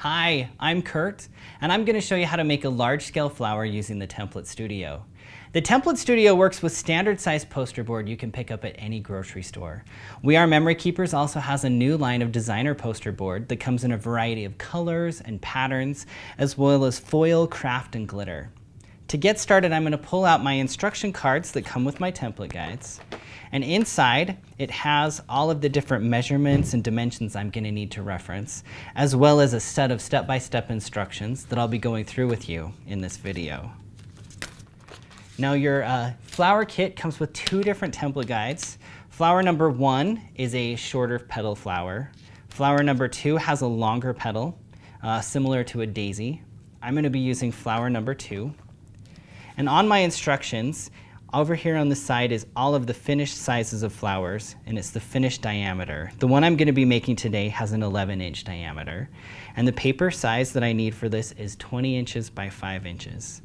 Hi, I'm Kurt, and I'm going to show you how to make a large-scale flower using the Template Studio. The Template Studio works with standard-sized poster board you can pick up at any grocery store. We R Memory Keepers also has a new line of designer poster board that comes in a variety of colors and patterns, as well as foil, craft, and glitter. To get started, I'm going to pull out my instruction cards that come with my template guides. And inside, it has all of the different measurements and dimensions I'm going to need to reference, as well as a set of step-by-step -step instructions that I'll be going through with you in this video. Now your uh, flower kit comes with two different template guides. Flower number one is a shorter petal flower. Flower number two has a longer petal, uh, similar to a daisy. I'm going to be using flower number two. And on my instructions, over here on the side is all of the finished sizes of flowers, and it's the finished diameter. The one I'm going to be making today has an 11 inch diameter, and the paper size that I need for this is 20 inches by 5 inches.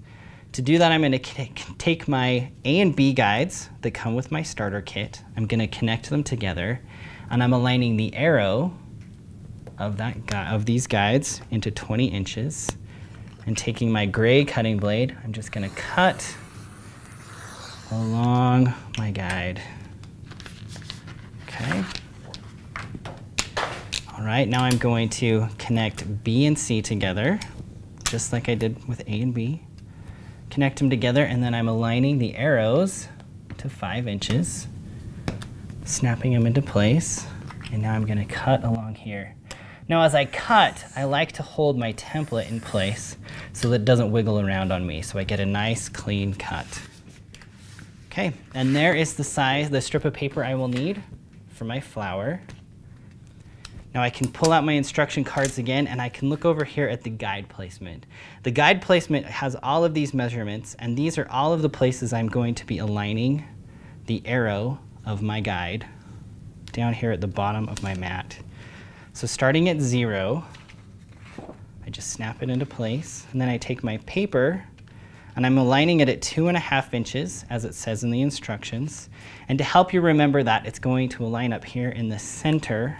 To do that, I'm going to take my A and B guides that come with my starter kit. I'm going to connect them together, and I'm aligning the arrow of, that of these guides into 20 inches. And taking my gray cutting blade, I'm just going to cut along my guide. Okay. All right, now I'm going to connect B and C together, just like I did with A and B. Connect them together, and then I'm aligning the arrows to five inches, snapping them into place. And now I'm gonna cut along here. Now as I cut, I like to hold my template in place so that it doesn't wiggle around on me, so I get a nice clean cut. Okay, and there is the size, the strip of paper I will need for my flower. Now I can pull out my instruction cards again and I can look over here at the guide placement. The guide placement has all of these measurements and these are all of the places I'm going to be aligning the arrow of my guide down here at the bottom of my mat. So starting at zero, I just snap it into place and then I take my paper and I'm aligning it at two and a half inches as it says in the instructions. And to help you remember that, it's going to align up here in the center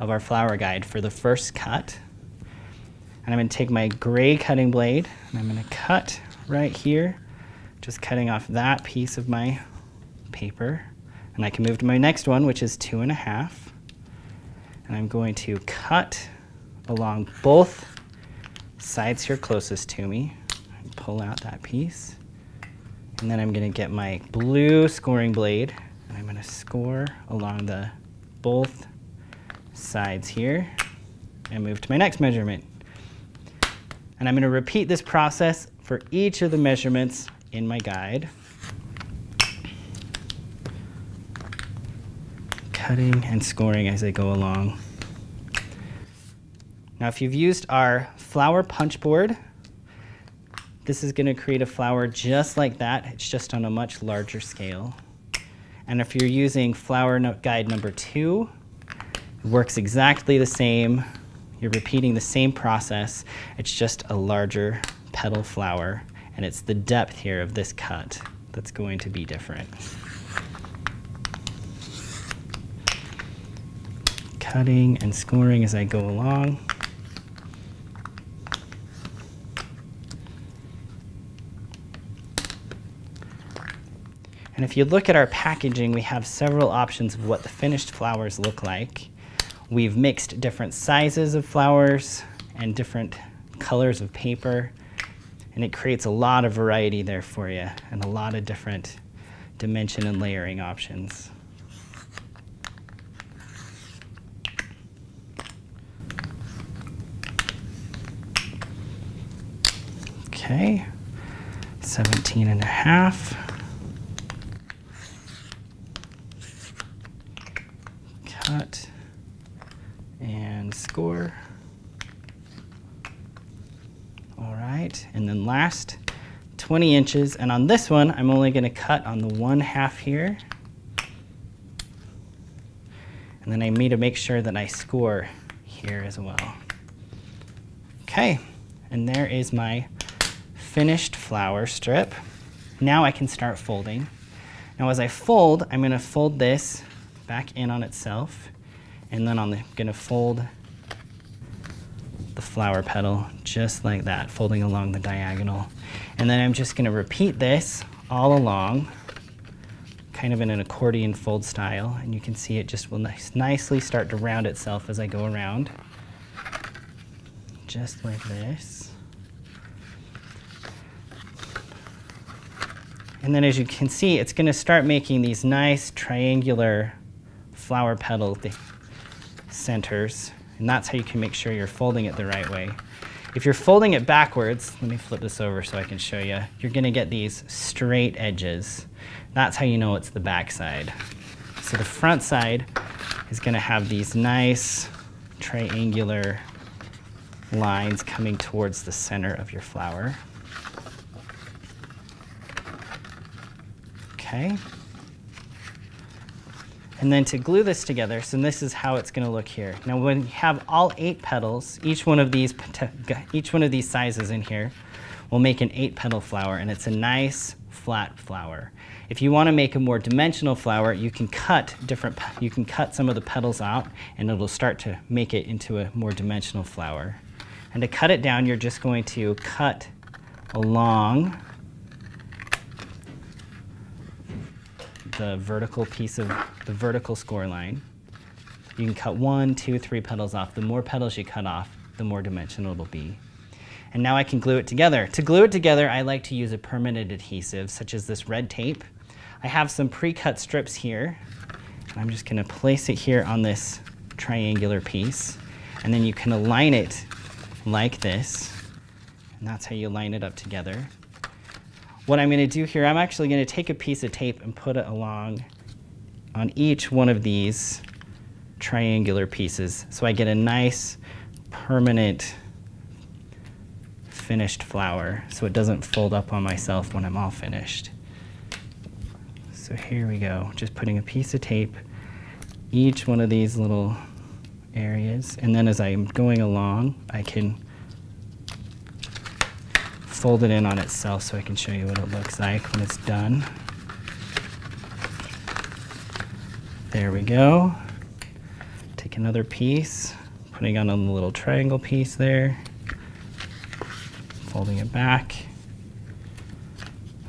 of our flower guide for the first cut. And I'm going to take my gray cutting blade and I'm going to cut right here, just cutting off that piece of my paper. And I can move to my next one, which is two and a half. And I'm going to cut along both sides here closest to me and pull out that piece. And then I'm gonna get my blue scoring blade and I'm gonna score along the both sides here and move to my next measurement. And I'm gonna repeat this process for each of the measurements in my guide. Cutting and scoring as I go along. Now if you've used our flower punch board, this is going to create a flower just like that. It's just on a much larger scale. And if you're using flower guide number two, it works exactly the same. You're repeating the same process. It's just a larger petal flower. And it's the depth here of this cut that's going to be different. Cutting and scoring as I go along. And if you look at our packaging, we have several options of what the finished flowers look like. We've mixed different sizes of flowers and different colors of paper, and it creates a lot of variety there for you and a lot of different dimension and layering options. Okay, 17 and a half. cut and score. All right, and then last 20 inches. And on this one, I'm only gonna cut on the one half here. And then I need to make sure that I score here as well. Okay, and there is my finished flower strip. Now I can start folding. Now as I fold, I'm gonna fold this back in on itself. And then I'm gonna fold the flower petal, just like that, folding along the diagonal. And then I'm just gonna repeat this all along, kind of in an accordion fold style, and you can see it just will nice, nicely start to round itself as I go around, just like this. And then as you can see, it's gonna start making these nice triangular flower petal centers. And that's how you can make sure you're folding it the right way. If you're folding it backwards, let me flip this over so I can show you, you're gonna get these straight edges. That's how you know it's the back side. So the front side is gonna have these nice triangular lines coming towards the center of your flower. Okay. And then to glue this together, so this is how it's gonna look here. Now when you have all eight petals, each one of these, each one of these sizes in here will make an eight petal flower and it's a nice flat flower. If you wanna make a more dimensional flower, you can cut different, you can cut some of the petals out and it'll start to make it into a more dimensional flower. And to cut it down, you're just going to cut along the vertical piece of the vertical score line. You can cut one, two, three petals off. The more petals you cut off, the more dimensional it'll be. And now I can glue it together. To glue it together, I like to use a permanent adhesive, such as this red tape. I have some pre-cut strips here. I'm just gonna place it here on this triangular piece. And then you can align it like this. And that's how you line it up together. What I'm going to do here, I'm actually going to take a piece of tape and put it along on each one of these triangular pieces so I get a nice permanent finished flower so it doesn't fold up on myself when I'm all finished. So here we go, just putting a piece of tape each one of these little areas and then as I'm going along I can fold it in on itself so I can show you what it looks like when it's done. There we go. Take another piece, putting on a little triangle piece there, folding it back.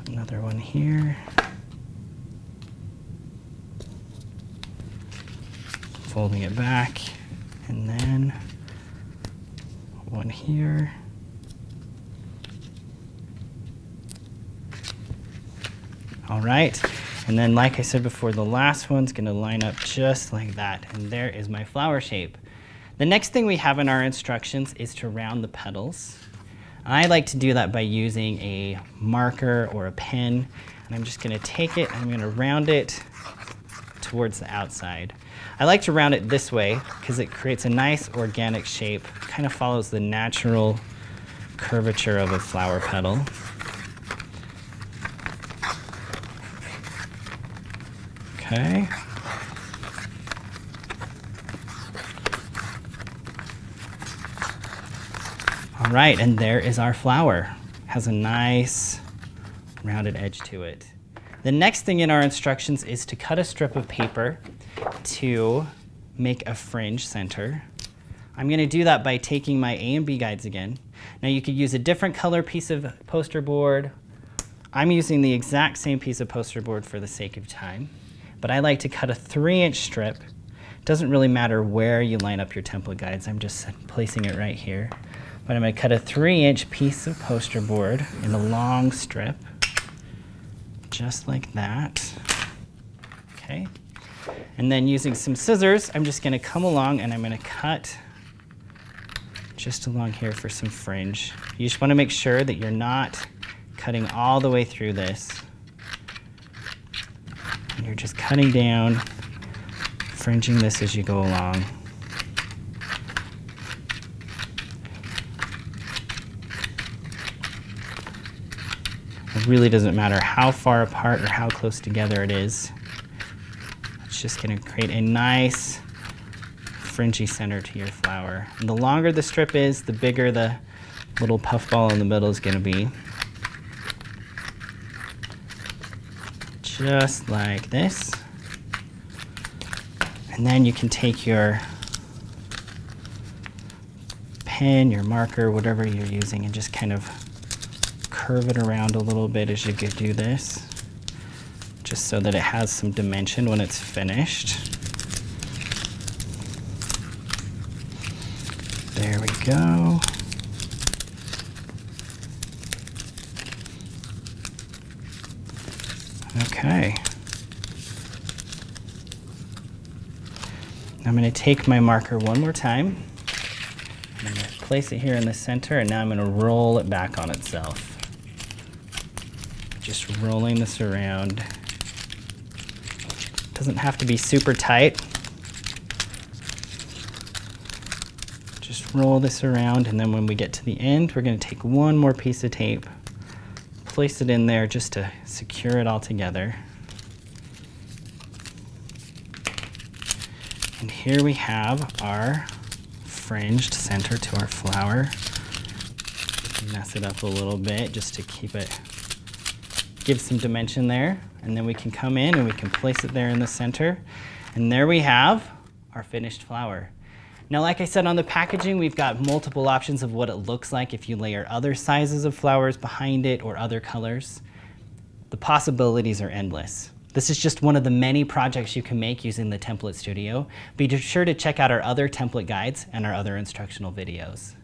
Another one here. Folding it back, and then one here. All right. And then, like I said before, the last one's gonna line up just like that. And there is my flower shape. The next thing we have in our instructions is to round the petals. I like to do that by using a marker or a pen. And I'm just gonna take it, and I'm gonna round it towards the outside. I like to round it this way because it creates a nice organic shape, kind of follows the natural curvature of a flower petal. Okay. All right, and there is our flower. Has a nice rounded edge to it. The next thing in our instructions is to cut a strip of paper to make a fringe center. I'm going to do that by taking my A and B guides again. Now you could use a different color piece of poster board. I'm using the exact same piece of poster board for the sake of time but I like to cut a three inch strip. Doesn't really matter where you line up your template guides. I'm just placing it right here. But I'm gonna cut a three inch piece of poster board in a long strip, just like that. Okay. And then using some scissors, I'm just gonna come along and I'm gonna cut just along here for some fringe. You just wanna make sure that you're not cutting all the way through this. And you're just cutting down, fringing this as you go along. It really doesn't matter how far apart or how close together it is. It's just going to create a nice fringy center to your flower. And the longer the strip is, the bigger the little puffball in the middle is going to be. Just like this. And then you can take your pen, your marker, whatever you're using, and just kind of curve it around a little bit as you do this, just so that it has some dimension when it's finished. There we go. Okay. I'm going to take my marker one more time. I'm going to place it here in the center, and now I'm going to roll it back on itself. Just rolling this around. Doesn't have to be super tight. Just roll this around, and then when we get to the end, we're going to take one more piece of tape, place it in there just to secure it all together. And here we have our fringed center to our flower. Mess it up a little bit just to keep it, give some dimension there. And then we can come in and we can place it there in the center. And there we have our finished flower. Now, like I said on the packaging, we've got multiple options of what it looks like if you layer other sizes of flowers behind it or other colors. The possibilities are endless. This is just one of the many projects you can make using the Template Studio. Be sure to check out our other template guides and our other instructional videos.